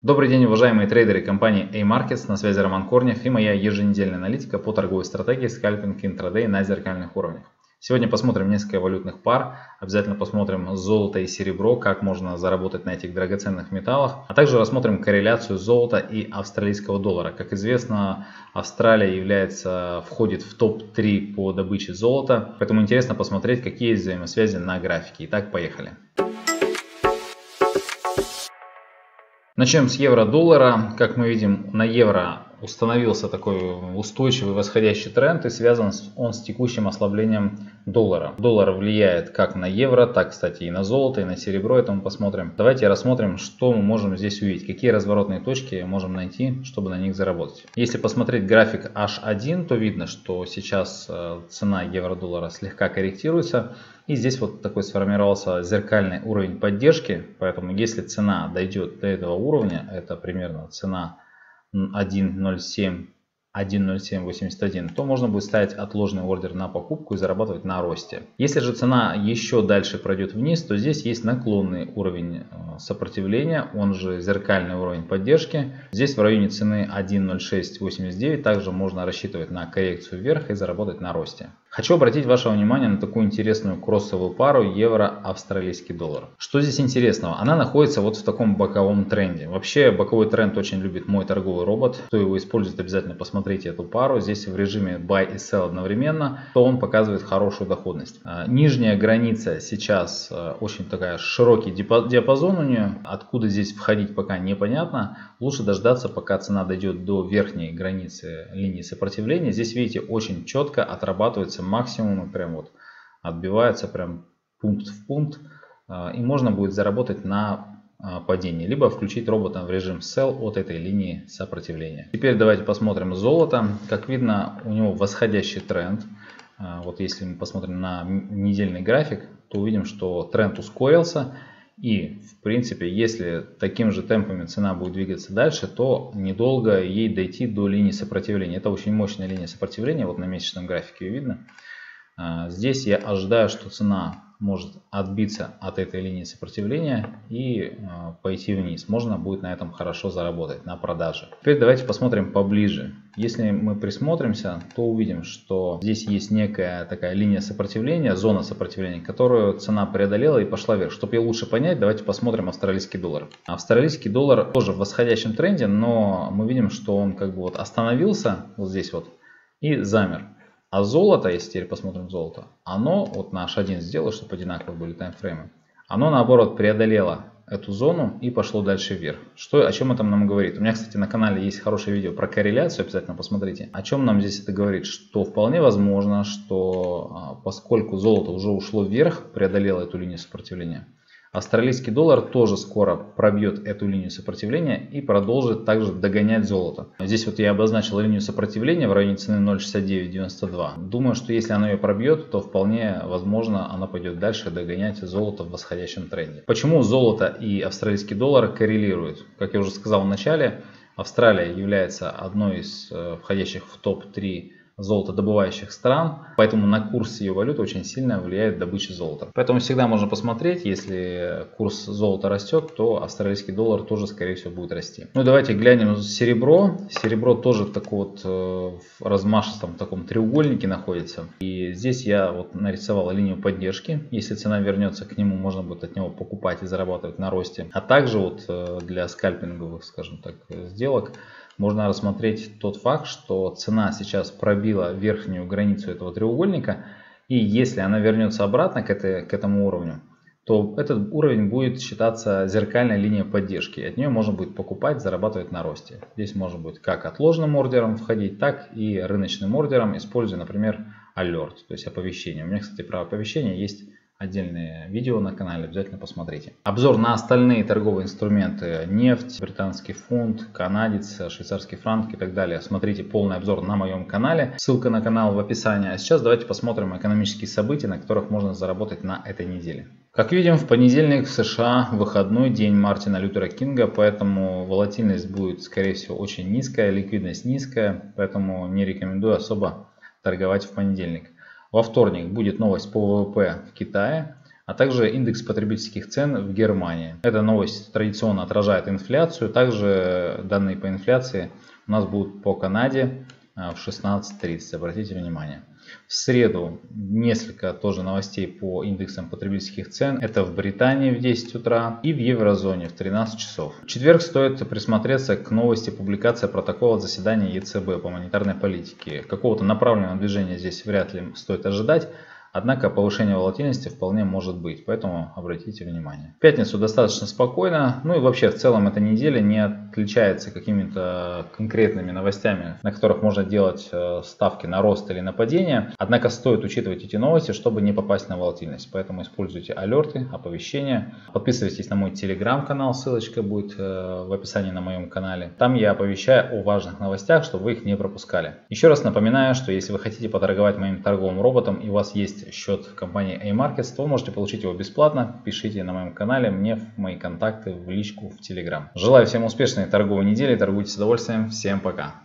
Добрый день, уважаемые трейдеры компании A-Markets, на связи Роман Корнев и моя еженедельная аналитика по торговой стратегии скальпинг интрадей на зеркальных уровнях. Сегодня посмотрим несколько валютных пар, обязательно посмотрим золото и серебро, как можно заработать на этих драгоценных металлах, а также рассмотрим корреляцию золота и австралийского доллара. Как известно, Австралия является, входит в топ-3 по добыче золота, поэтому интересно посмотреть, какие есть взаимосвязи на графике. Итак, поехали. Начнем с евро-доллара. Как мы видим, на евро установился такой устойчивый восходящий тренд и связан он с текущим ослаблением доллара. Доллар влияет как на евро, так, кстати, и на золото, и на серебро. Это мы посмотрим. Давайте рассмотрим, что мы можем здесь увидеть. Какие разворотные точки можем найти, чтобы на них заработать. Если посмотреть график H1, то видно, что сейчас э, цена евро-доллара слегка корректируется. И здесь вот такой сформировался зеркальный уровень поддержки. Поэтому если цена дойдет до этого уровня, это примерно цена 1.07 1.0781, то можно будет ставить отложенный ордер на покупку и зарабатывать на росте. Если же цена еще дальше пройдет вниз, то здесь есть наклонный уровень э, сопротивления, он же зеркальный уровень поддержки. Здесь в районе цены 1.0689 также можно рассчитывать на коррекцию вверх и заработать на росте. Хочу обратить ваше внимание на такую интересную кроссовую пару евро-австралийский доллар. Что здесь интересного? Она находится вот в таком боковом тренде. Вообще боковой тренд очень любит мой торговый робот. Кто его использует, обязательно посмотрите эту пару. Здесь в режиме buy и sell одновременно, то он показывает хорошую доходность. А, нижняя граница сейчас а, очень такая широкий диапазон у нее. Откуда здесь входить пока непонятно. Лучше дождаться, пока цена дойдет до верхней границы линии сопротивления. Здесь видите очень четко отрабатывается максимума, прям вот отбивается прям пункт в пункт. А, и можно будет заработать на а, падении, либо включить робота в режим sell от этой линии сопротивления. Теперь давайте посмотрим золото. Как видно, у него восходящий тренд. А, вот если мы посмотрим на недельный график, то увидим, что тренд ускорился. И, в принципе, если таким же темпами цена будет двигаться дальше, то недолго ей дойти до линии сопротивления. Это очень мощная линия сопротивления, вот на месячном графике видно. А, здесь я ожидаю, что цена может отбиться от этой линии сопротивления и э, пойти вниз. Можно будет на этом хорошо заработать, на продаже. Теперь давайте посмотрим поближе. Если мы присмотримся, то увидим, что здесь есть некая такая линия сопротивления, зона сопротивления, которую цена преодолела и пошла вверх. Чтобы ее лучше понять, давайте посмотрим австралийский доллар. Австралийский доллар тоже в восходящем тренде, но мы видим, что он как бы вот остановился вот здесь вот и замер. А золото, если теперь посмотрим золото, оно, вот наш один сделал, чтобы одинаковые были таймфреймы, оно наоборот преодолело эту зону и пошло дальше вверх. Что, о чем это нам говорит? У меня, кстати, на канале есть хорошее видео про корреляцию, обязательно посмотрите. О чем нам здесь это говорит? Что вполне возможно, что а, поскольку золото уже ушло вверх, преодолело эту линию сопротивления, Австралийский доллар тоже скоро пробьет эту линию сопротивления и продолжит также догонять золото. Здесь вот я обозначил линию сопротивления в районе цены 0.6992. Думаю, что если она ее пробьет, то вполне возможно она пойдет дальше догонять золото в восходящем тренде. Почему золото и австралийский доллар коррелируют? Как я уже сказал в начале, Австралия является одной из э, входящих в топ-3 золотодобывающих стран, поэтому на курс ее валюты очень сильно влияет добыча золота. Поэтому всегда можно посмотреть, если курс золота растет, то австралийский доллар тоже, скорее всего, будет расти. Ну давайте глянем серебро. Серебро тоже в вот э, в размашистом таком треугольнике находится. И здесь я вот нарисовал линию поддержки. Если цена вернется к нему, можно будет от него покупать и зарабатывать на росте. А также вот э, для скальпинговых, скажем так, сделок можно рассмотреть тот факт, что цена сейчас пробила верхнюю границу этого треугольника. И если она вернется обратно к, этой, к этому уровню, то этот уровень будет считаться зеркальной линией поддержки. От нее можно будет покупать, зарабатывать на росте. Здесь можно будет как отложенным ордером входить, так и рыночным ордером, используя, например, alert, то есть оповещение. У меня, кстати, про оповещение есть отдельные видео на канале, обязательно посмотрите. Обзор на остальные торговые инструменты, нефть, британский фунт, канадец, швейцарский франк и так далее. Смотрите полный обзор на моем канале, ссылка на канал в описании. А сейчас давайте посмотрим экономические события, на которых можно заработать на этой неделе. Как видим, в понедельник в США выходной день Мартина Лютера Кинга, поэтому волатильность будет, скорее всего, очень низкая, ликвидность низкая, поэтому не рекомендую особо торговать в понедельник. Во вторник будет новость по ВВП в Китае. а также индекс потребительских цен в Германии. Эта новость традиционно отражает инфляцию. Также данные по инфляции у нас будут по Канаде в 16.30. Обратите внимание. В среду несколько тоже новостей по индексам потребительских цен. Это в Британии в 10 утра и в еврозоне в 13 часов. В четверг стоит присмотреться к новости публикации протокола заседания ЕЦБ по монетарной политике. Какого-то направленного движения здесь вряд ли стоит ожидать. Однако повышение волатильности вполне может быть, поэтому обратите внимание. В пятницу достаточно спокойно, ну и вообще в целом эта неделя не отличается какими-то конкретными новостями, на которых можно делать э, ставки на рост или на падение. Однако стоит учитывать эти новости, чтобы не попасть на волатильность, поэтому используйте алерты, оповещения. Подписывайтесь на мой телеграм-канал, ссылочка будет э, в описании на моем канале. Там я оповещаю о важных новостях, чтобы вы их не пропускали. Еще раз напоминаю, что если вы хотите поторговать моим торговым роботом и у вас есть есть счет компании A-Markets, то вы можете получить его бесплатно. Пишите на моем канале, мне в мои контакты в личку в Telegram. Желаю всем успешной торговой недели, торгуйте с удовольствием. Всем пока!